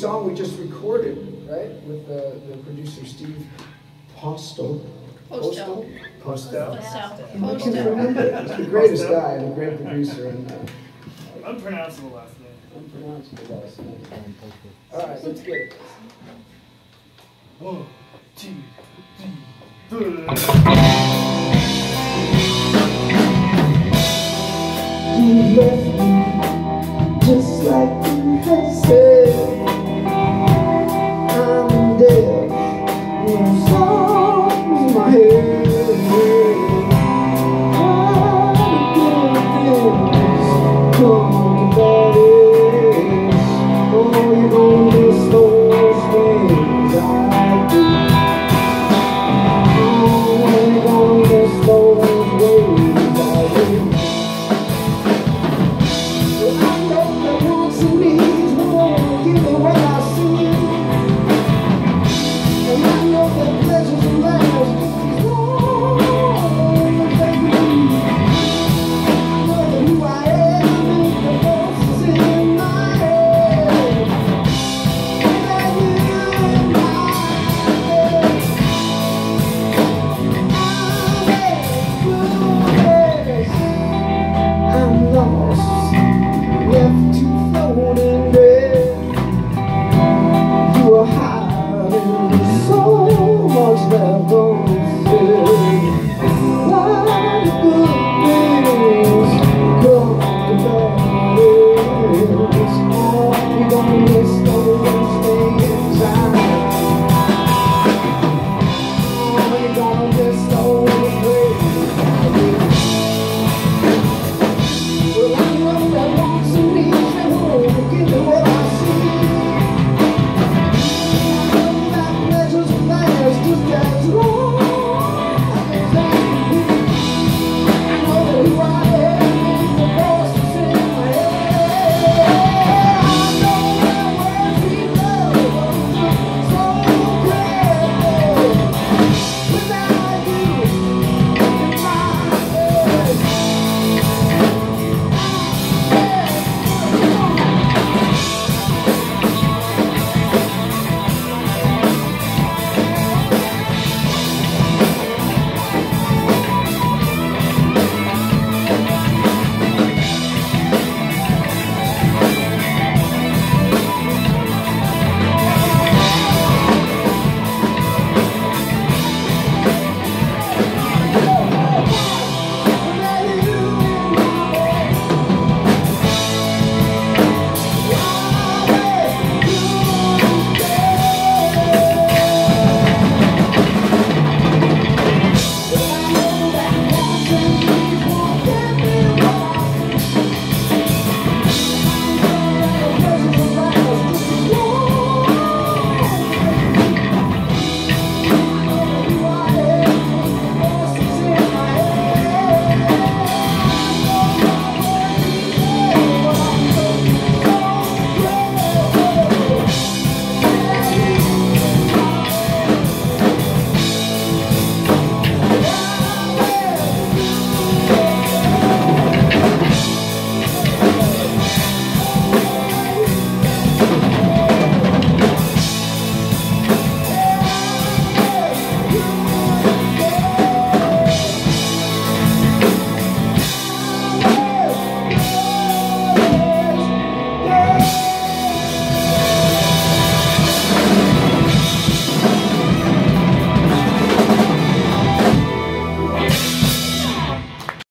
song we just recorded, right, with the, the producer Steve Postell. Postell. Postell. Postell. I can remember it. He's the greatest Postell. guy and a great producer. And, uh, unpronounceable last. Unpronounceable last name. All right, let's get it. One, two, three, four. You left me just like you had said. Oh.